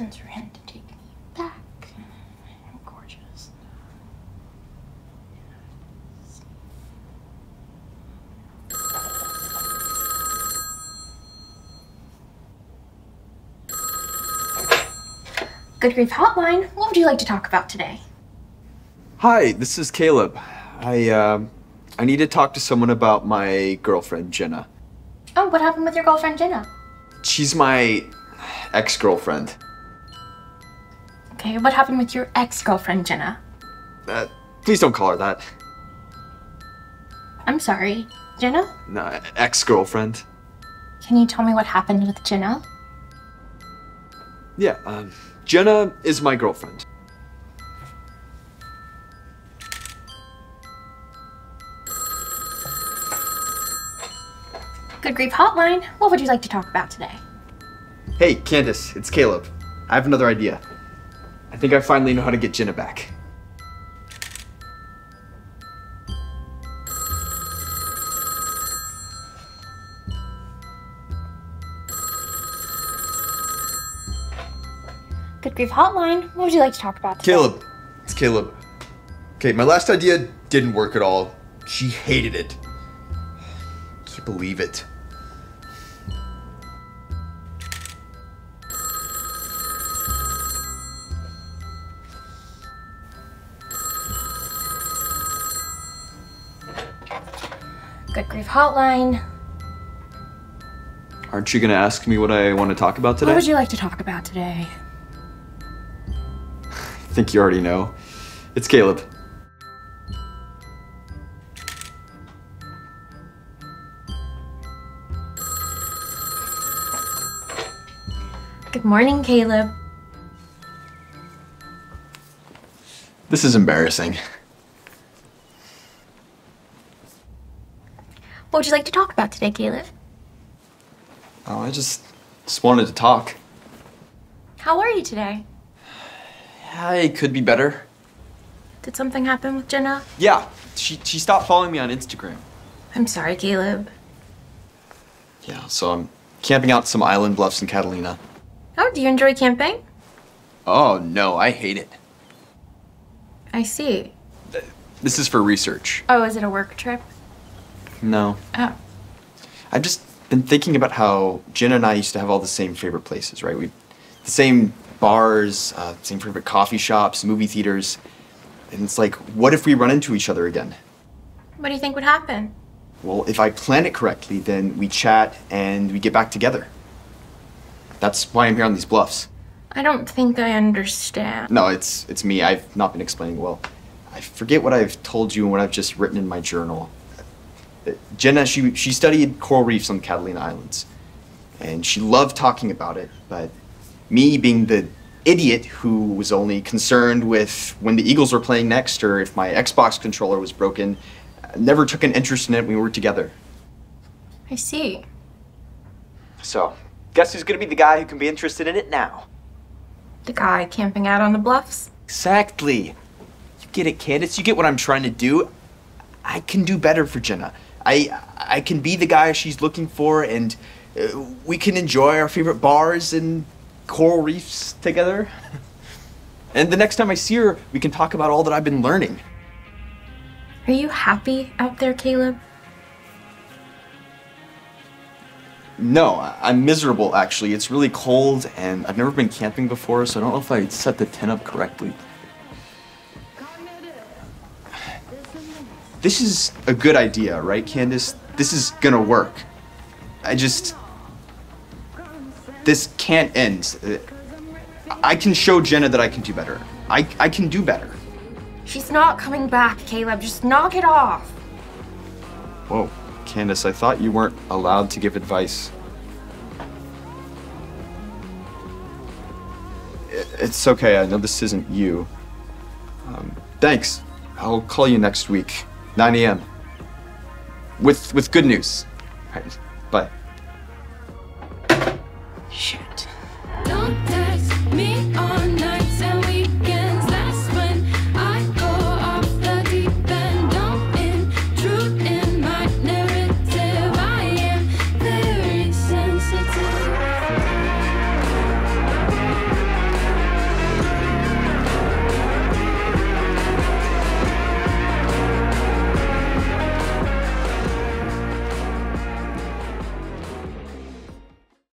reasons for him to take me back. I'm gorgeous. Good Grief Hotline. What would you like to talk about today? Hi, this is Caleb. I uh, I need to talk to someone about my girlfriend Jenna. Oh, what happened with your girlfriend Jenna? She's my ex-girlfriend. Okay, what happened with your ex-girlfriend Jenna? Uh, please don't call her that. I'm sorry, Jenna? No, ex-girlfriend. Can you tell me what happened with Jenna? Yeah, um, Jenna is my girlfriend. Good Grief Hotline. What would you like to talk about today? Hey, Candace, it's Caleb. I have another idea. I think I finally know how to get Jenna back. Good Grief Hotline. What would you like to talk about today? Caleb. It's Caleb. Okay, my last idea didn't work at all. She hated it. can't believe it? Good Grief Hotline. Aren't you gonna ask me what I want to talk about today? What would you like to talk about today? I think you already know. It's Caleb. Good morning, Caleb. This is embarrassing. What would you like to talk about today, Caleb? Oh, I just just wanted to talk. How are you today? I could be better. Did something happen with Jenna? Yeah, she she stopped following me on Instagram. I'm sorry, Caleb. Yeah, so I'm camping out some island bluffs in Catalina. Oh, do you enjoy camping? Oh no, I hate it. I see. This is for research. Oh, is it a work trip? No. Oh. I've just been thinking about how Jenna and I used to have all the same favorite places, right? We, the same bars, uh, same favorite coffee shops, movie theaters, and it's like, what if we run into each other again? What do you think would happen? Well, if I plan it correctly, then we chat and we get back together. That's why I'm here on these bluffs. I don't think I understand. No, it's it's me. I've not been explaining well. I forget what I've told you and what I've just written in my journal. Jenna, she she studied coral reefs on the Catalina Islands, and she loved talking about it. But me, being the idiot who was only concerned with when the Eagles were playing next or if my Xbox controller was broken, never took an interest in it when we were together. I see. So, guess who's gonna be the guy who can be interested in it now? The guy camping out on the bluffs? Exactly. You get it, Candace. You get what I'm trying to do. I can do better for Jenna. I I can be the guy she's looking for, and uh, we can enjoy our favorite bars and coral reefs together. and the next time I see her, we can talk about all that I've been learning. Are you happy out there, Caleb? No, I'm miserable actually. It's really cold, and I've never been camping before, so I don't know if I set the tent up correctly. This is a good idea, right, Candace? This is gonna work. I just. This can't end. I can show Jenna that I can do better. I, I can do better. She's not coming back, Caleb. Just knock it off. Whoa, Candace, I thought you weren't allowed to give advice. It's okay, I know this isn't you. Um, thanks. I'll call you next week, 9 a.m. With with good news. All right, bye. Shit.